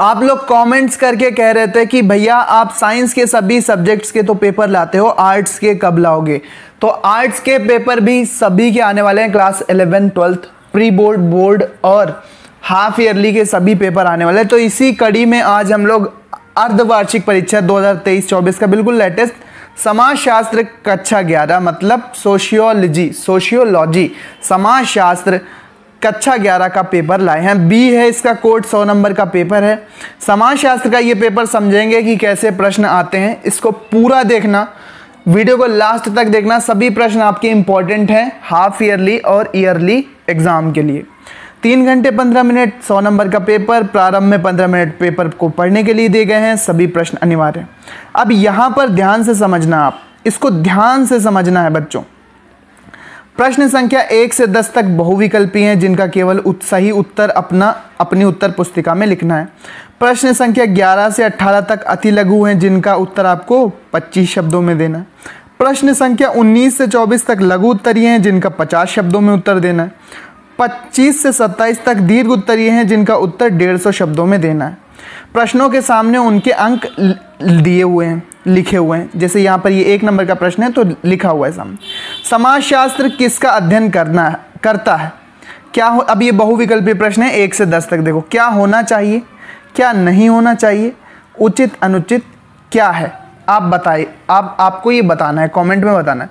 आप लोग कमेंट्स करके कह रहे थे कि भैया, आप साइंस के सभी सब्जेक्ट्स के तो पेपर लाते हो आर्ट्स के कब लाओगे? तो आर्ट्स के पेपर भी सभी के आने वाले हैं class eleven twelfth pre board board और हाफ़ ईयरली के सभी पेपर आने वाले हैं। तो इसी कड़ी में आज हम लोग अर्धवार्षिक परीक्षा 2023-24 का बिल्कुल लेटेस्ट समाजशास्त्र कक्षा 11 मतलब सोशियोलॉजी सोशियोलॉजी समाजशास्त्र कक्षा 11 का पेपर लाए हैं। बी है इसका कोड, सौ नंबर का पेपर है। समाजशास्त्र का ये पेपर समझेंगे कि कैसे प्रश्न आते हैं। इसको पूरा देखना, वीडियो को लास्ट तक देखना। सभी प्रश्न आपके इंपॉर्टेंट हैं हाफ़ ईयरली और ईयरली एग्ज़ाम के लिए। तीन घंटे पंद्रह मिनट, सौ नंबर का पेपर। प्रारंभ में पंद्रह मिनट पेपर को पढ़ने के लिए दिए गए हैं। सभी प्रश्न अनिवार्य अब यहाँ पर ध्यान से समझना आप। इसको ध्यान से समझना है बच्चों। प्रश्न संख्या एक से दस तक बहुविकल्पी हैं, जिनका केवल सही उत्तर अपना, अपनी उत्तर पुस्तिका में लिखना है। प्रश्न संख्या ग्यारह से अट्ठारह तक अति लघु हैं, जिनका उत्तर आपको पच्चीस शब्दों में देना है। प्रश्न संख्या उन्नीस से चौबीस तक लघु उत्तरीय हैं, जिनका पचास शब्दों में उत्तर देना है। पच्चीस से सत्ताईस तक दीर्घ उत्तरीय हैं, जिनका उत्तर डेढ़ सौ शब्दों में देना है। प्रश्नों के सामने उनके अंक दिए हुए हैं, लिखे हुए हैं। जैसे यहाँ पर ये एक नंबर का प्रश्न है तो लिखा हुआ है सामने। समाजशास्त्र किसका अध्ययन करना है करता है? क्या हो, अब ये बहुविकल्पी प्रश्न है, एक से दस तक देखो। क्या होना चाहिए, क्या नहीं होना चाहिए, उचित, अनुचित क्या है? आप बताइए, आप, आपको ये बताना है कमेंट में बताना है।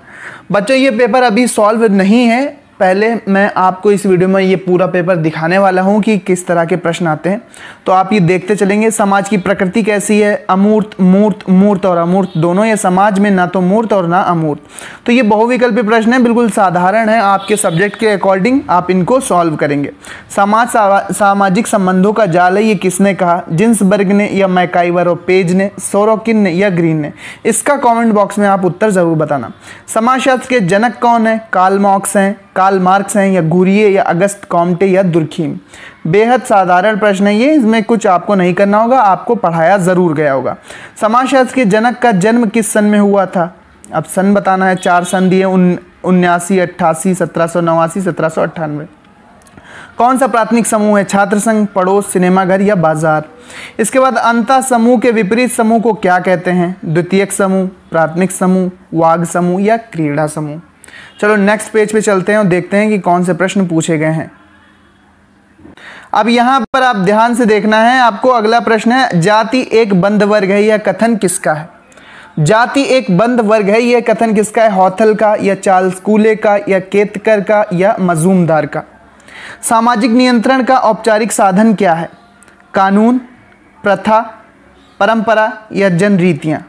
बच्चों, ये पेपर अभी सॉल्व नहीं है पहले मैं आपको इस वीडियो में ये पूरा पेपर दिखाने वाला हूँ कि किस तरह के प्रश्न आते हैं। तो आप ये देखते चलेंगे, समाज की प्रकृति कैसी है? अमूर्त, मूर्त मूर्त और अमूर्त, दोनों ये समाज में ना तो मूर्त और ना अमूर्त। तो ये बहुविकल्पी प्रश्न है, बिल्कुल साधारण है, आपके सब्जेक्ट के अकॉर्डिंग आप इनको सॉल्व करेंगे। समाज सामाजिक संबंधों का जाल है, ये किसने कहा? जिन्सबर्ग ने या मैकाइवर और पेज ने, सोरोकिन ने या ग्रीन ने? इसका कॉमेंट बॉक्स में आप उत्तर ज़रूर बताना। समाजशास्त्र के जनक कौन है? कार्ल मॉक्स हैं कार्ल मार्क्स हैं या गुरिये या अगस्त कॉम्टे या दुर्खीम बेहद साधारण प्रश्न है ये, इसमें कुछ आपको नहीं करना होगा, आपको पढ़ाया ज़रूर गया होगा। समाजशास्त्र के जनक का जन्म किस सन में हुआ था? अब सन बताना है, चार सन दिए, उन, उन्यासी, अट्ठासी, सत्रह सौ नवासी, सत्रह सौ अट्ठानवे। कौन सा प्राथमिक समूह है? छात्र संघ पड़ोस सिनेमाघर या बाज़ार? इसके बाद अंत समूह के विपरीत समूह को क्या कहते हैं? द्वितीयक समूह, प्राथमिक समूह वाघ समूह या क्रीड़ा समूह? चलो नेक्स्ट पेज पे चलते हैं और देखते हैं कि कौन से प्रश्न पूछे गए हैं। अब यहाँ पर आप ध्यान से देखना है, आपको अगला प्रश्न है, जाति एक बंद वर्ग है यह कथन किसका है? जाति एक बंद वर्ग है यह कथन किसका है? हॉथल का या चार्ल्स का या केतकर का या मजूमदार का? सामाजिक नियंत्रण का औपचारिक साधन क्या है? कानून, प्रथा, परंपरा या जन रीतियाँ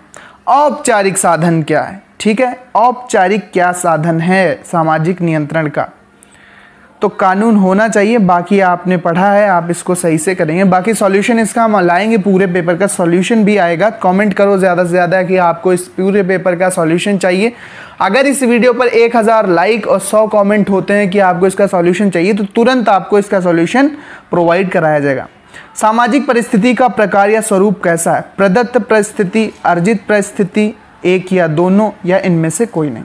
औपचारिक साधन क्या है? ठीक है? औपचारिक क्या साधन है सामाजिक नियंत्रण का? तो कानून होना चाहिए, बाकी आपने पढ़ा है, आप इसको सही से करेंगे। बाकी सॉल्यूशन इसका हम लाएँगे, पूरे पेपर का सॉल्यूशन भी आएगा। कमेंट करो ज़्यादा से ज़्यादा कि आपको इस पूरे पेपर का सॉल्यूशन चाहिए। अगर इस वीडियो पर 1000 लाइक और 100 कमेंट होते हैं कि आपको इसका सॉल्यूशन चाहिए तो तुरंत आपको इसका सॉल्यूशन प्रोवाइड कराया जाएगा। सामाजिक परिस्थिति का प्रकार या स्वरूप कैसा है? प्रदत्त परिस्थिति, अर्जित परिस्थिति एक या दोनों या इनमें से कोई नहीं।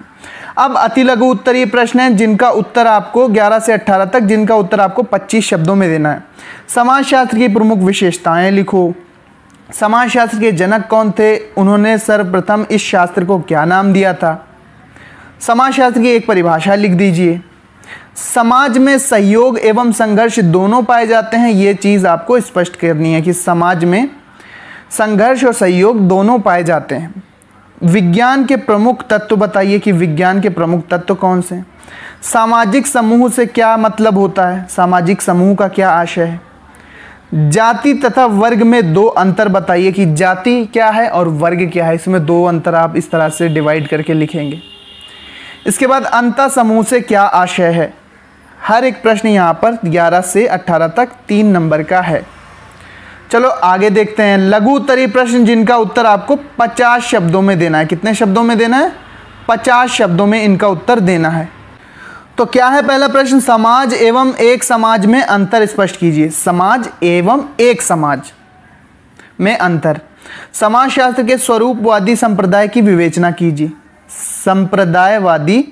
अब अति लघु उत्तरीय प्रश्न है, जिनका उत्तर आपको 11 से 18 तक, जिनका उत्तर आपको 25 शब्दों में देना है। समाजशास्त्र की प्रमुख विशेषताएँ लिखो। समाजशास्त्र के जनक कौन थे? उन्होंने सर्वप्रथम इस शास्त्र को क्या नाम दिया था? समाजशास्त्र की एक परिभाषा लिख दीजिए। समाज में सहयोग एवं संघर्ष दोनों पाए जाते हैं। ये चीज़ आपको स्पष्ट करनी है कि समाज में संघर्ष और सहयोग दोनों पाए जाते हैं। विज्ञान के प्रमुख तत्व बताइए कि विज्ञान के प्रमुख तत्व कौन से हैं? सामाजिक समूह से क्या मतलब होता है? सामाजिक समूह का क्या आशय है? जाति तथा वर्ग में दो अंतर बताइए कि जाति क्या है और वर्ग क्या है। इसमें दो अंतर आप इस तरह से डिवाइड करके लिखेंगे। इसके बाद अंत समूह से क्या आशय है? हर एक प्रश्न यहाँ पर 11 से 18 तक तीन नंबर का है। चलो आगे देखते हैं। लघु उत्तरीय प्रश्न जिनका उत्तर आपको 50 शब्दों में देना है। कितने शब्दों में देना है? 50 शब्दों में इनका उत्तर देना है। तो क्या है पहला प्रश्न? समाज एवं एक समाज में अंतर स्पष्ट कीजिए। समाज एवं एक समाज में अंतर। समाजशास्त्र के स्वरूपवादी संप्रदाय की विवेचना कीजिए। संप्रदायवादी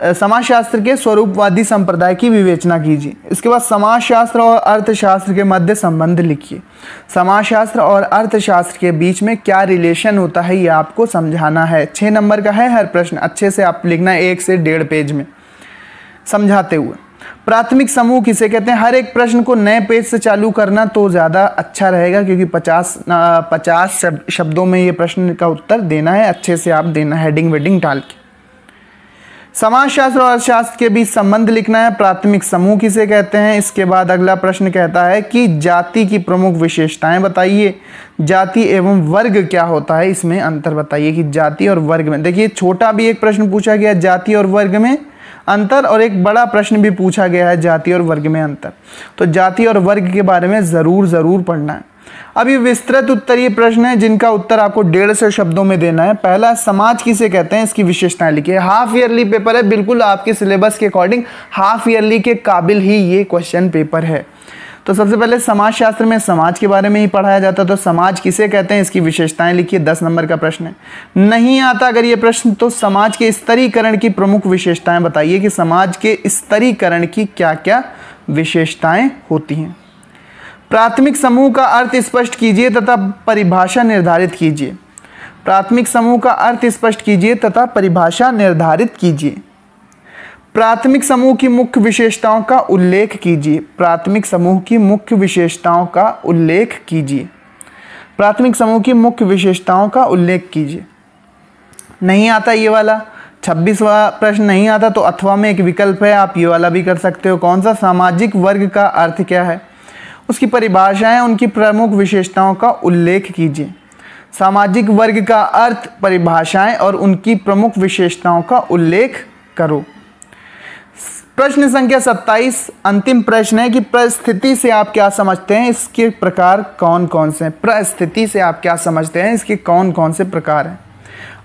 समाजशास्त्र के स्वरूपवादी संप्रदाय की विवेचना कीजिए। इसके बाद समाजशास्त्र और अर्थशास्त्र के मध्य संबंध लिखिए। समाजशास्त्र और अर्थशास्त्र के बीच में क्या रिलेशन होता है, ये आपको समझाना है। छः नंबर का है हर प्रश्न, अच्छे से आप लिखना एक से डेढ़ पेज में। समझाते हुए। प्राथमिक समूह किसे कहते हैं? हर एक प्रश्न को नए पेज से चालू करना तो ज़्यादा अच्छा रहेगा, क्योंकि पचास पचास शब्दों में ये प्रश्न का उत्तर देना है, अच्छे से आप देना हेडिंग वेडिंग डाल के। समाजशास्त्र और अर्थशास्त्र के बीच संबंध लिखना है, प्राथमिक समूह किसे कहते हैं? इसके बाद अगला प्रश्न कहता है कि जाति की प्रमुख विशेषताएँ बताइए। जाति एवं वर्ग क्या होता है? इसमें अंतर बताइए कि जाति और वर्ग में। देखिए, छोटा भी एक प्रश्न पूछा गया जाति और वर्ग में अंतर, और एक बड़ा प्रश्न भी पूछा गया है, जाति और वर्ग में अंतर। तो जाति और वर्ग के बारे में ज़रूर ज़रूर पढ़ना है। अब ये विस्तृत उत्तरीय प्रश्न है, जिनका उत्तर आपको डेढ़ सौ शब्दों में देना है। पहला, समाज किसे कहते हैं? इसकी विशेषताएँ लिखिए। हाफ़ ईयरली पेपर है, बिल्कुल आपके सिलेबस के अकॉर्डिंग हाफ़ ईयरली के काबिल ही ये क्वेश्चन पेपर है। तो सबसे पहले समाज शास्त्र में समाज के बारे में ही पढ़ाया जाता तो समाज किसे कहते हैं? इसकी विशेषताएँ लिखिए, दस नंबर का प्रश्न है। नहीं आता अगर ये प्रश्न तो समाज के स्तरीकरण की प्रमुख विशेषताएँ बताइए कि समाज के स्तरीकरण की क्या क्या विशेषताएँ होती हैं। प्राथमिक समूह का अर्थ स्पष्ट कीजिए तथा परिभाषा निर्धारित कीजिए। प्राथमिक समूह का अर्थ स्पष्ट कीजिए तथा परिभाषा निर्धारित कीजिए। प्राथमिक समूह की मुख्य विशेषताओं का उल्लेख कीजिए। प्राथमिक समूह की मुख्य विशेषताओं का उल्लेख कीजिए। प्राथमिक समूह की मुख्य विशेषताओं का उल्लेख कीजिए। नहीं आता ये वाला? छब्बीसवा प्रश्न नहीं आता तो अथवा में एक विकल्प है, आप ये वाला भी कर सकते हो। कौन सा सामाजिक वर्ग का अर्थ क्या है? उसकी परिभाषाएँ, उनकी प्रमुख विशेषताओं का उल्लेख कीजिए। सामाजिक वर्ग का अर्थ परिभाषाएँ और उनकी प्रमुख विशेषताओं का उल्लेख करो। प्रश्न संख्या 27 अंतिम प्रश्न है कि परिस्थिति से आप क्या समझते हैं? इसके प्रकार कौन कौन से हैं? परिस्थिति से आप क्या समझते हैं? इसके कौन कौन से प्रकार हैं?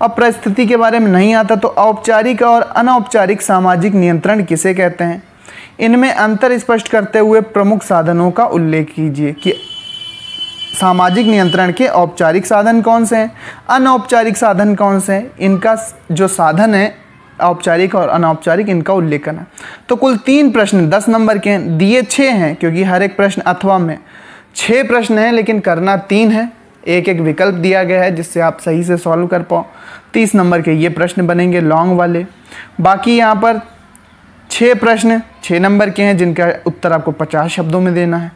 अब परिस्थिति के बारे में नहीं आता तो औपचारिक और अनौपचारिक सामाजिक नियंत्रण किसे कहते हैं? इनमें अंतर स्पष्ट करते हुए प्रमुख साधनों का उल्लेख कीजिए कि सामाजिक नियंत्रण के औपचारिक साधन कौन से हैं? अनौपचारिक साधन कौन से हैं? इनका जो साधन है, औपचारिक और अनौपचारिक, इनका उल्लेख करना तो कुल तीन प्रश्न दस नंबर के दिए छः हैं, क्योंकि हर एक प्रश्न अथवा में। छः प्रश्न हैं, लेकिन करना तीन है। एक एक विकल्प दिया गया है, जिससे आप सही से सॉल्व कर पाओ। तीस नंबर के ये प्रश्न बनेंगे लॉन्ग वाले। बाकी यहाँ पर छः प्रश्न छः नंबर के हैं जिनका उत्तर आपको पचास शब्दों में देना है।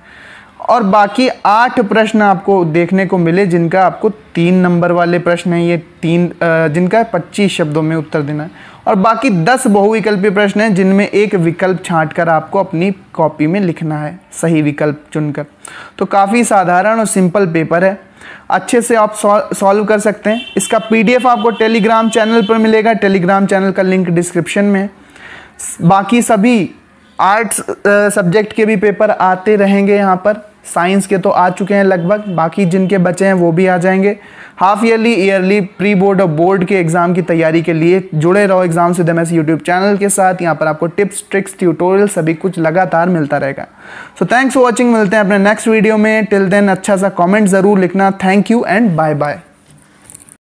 और बाकी आठ प्रश्न आपको देखने को मिले जिनका आपको तीन नंबर वाले प्रश्न हैं, ये तीन जिनका पच्चीस शब्दों में उत्तर देना है। और बाकी दस बहुविकल्पीय प्रश्न हैं जिनमें एक विकल्प छांट कर आपको अपनी कॉपी में लिखना है, सही विकल्प चुनकर। तो काफ़ी साधारण और सिंपल पेपर है। अच्छे से आप सॉल्व कर सकते हैं। इसका पीडीएफ आपको टेलीग्राम चैनल पर मिलेगा। टेलीग्राम चैनल का लिंक डिस्क्रिप्शन में बाकी सभी आर्ट्स सब्जेक्ट के भी पेपर आते रहेंगे यहाँ पर। साइंस के तो आ चुके हैं लगभग, बाकी जिनके बचे हैं वो भी आ जाएँगे। Half yearly yearly pre board और बोर्ड के एग्ज़ाम की तैयारी के लिए जुड़े रहो एग्ज़ाम से एम यूट्यूब चैनल के साथ। यहाँ पर आपको टिप्स, ट्रिक्स ट्यूटोरियल सभी कुछ लगातार मिलता रहेगा। सो थैंक्स फॉर वॉचिंग मिलते हैं अपने नेक्स्ट वीडियो में। टिल देन अच्छा सा कॉमेंट ज़रूर लिखना। Thank you and bye bye